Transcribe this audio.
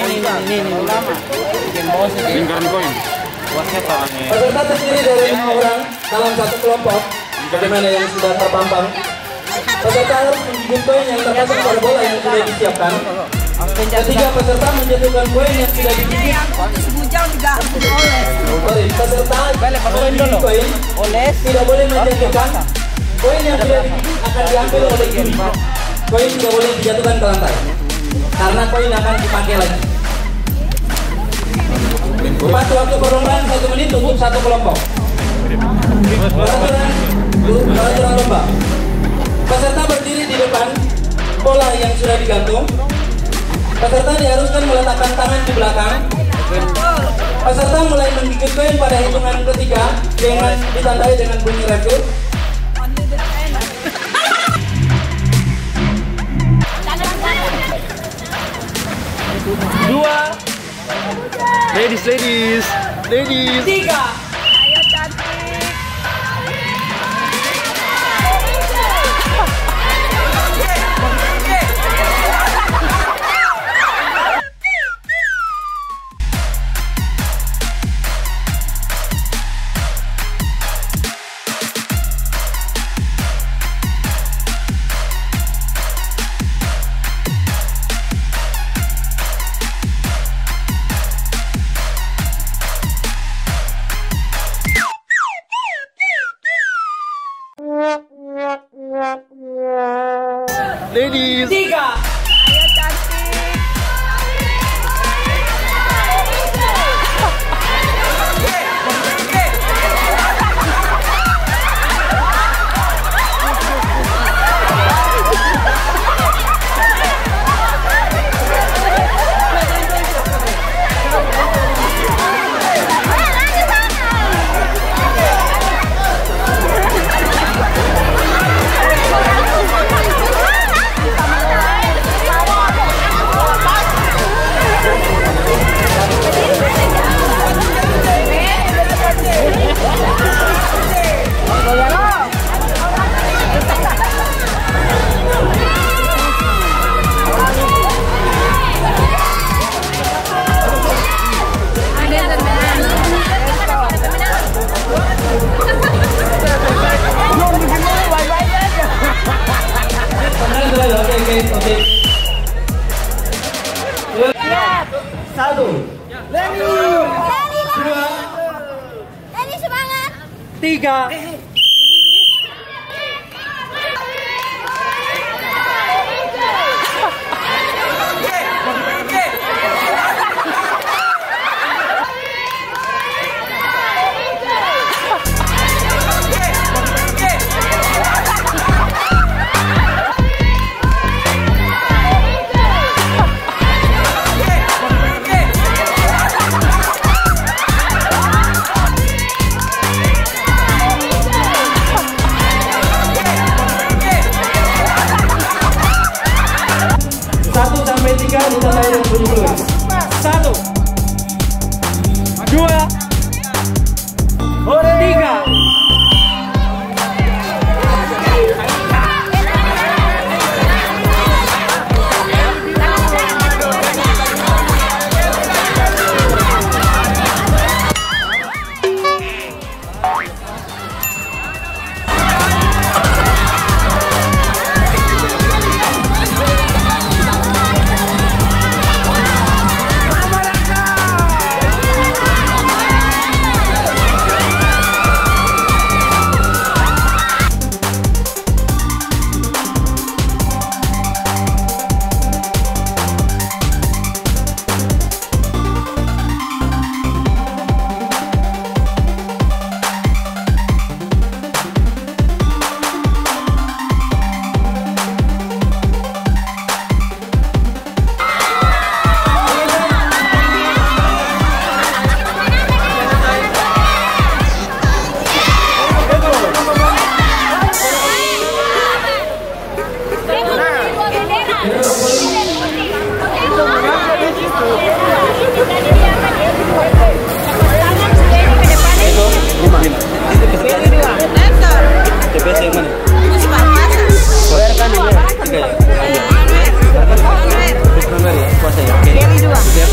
ini ini ini ini lama. Lingkaran terdiri dari lima orang dalam satu kelompok. Bagaimana yang sudah terpampang? Peserta harus menggigit koin yang terpasang pada bola yang sudah disiapkan. Ketiga peserta menjatuhkan koin yang sudah digigit. Putus bujang juga oleh. Sorry, peserta menggigit koin tidak boleh menjatuhkan koin yang sudah digigit akan diambil oleh juri. Koin tidak boleh dijatuhkan ke lantai karena koin akan dipakai lagi. Waktu waktu perlombaan satu menit untuk satu kelompok. Peraturan peraturan lomba. Peserta berdiri di depan bola yang sudah digantung. Peserta diharuskan meletakkan tangan di belakang. Peserta mulai menggigit koin pada hitungan ketiga dengan ditandai dengan bunyi refill. Ladies, ladies, ladies. Ladies. Tiga. Tiga. sampai tiga kita tahu yang peluit. Satu, dua, saya oke okay? Dewi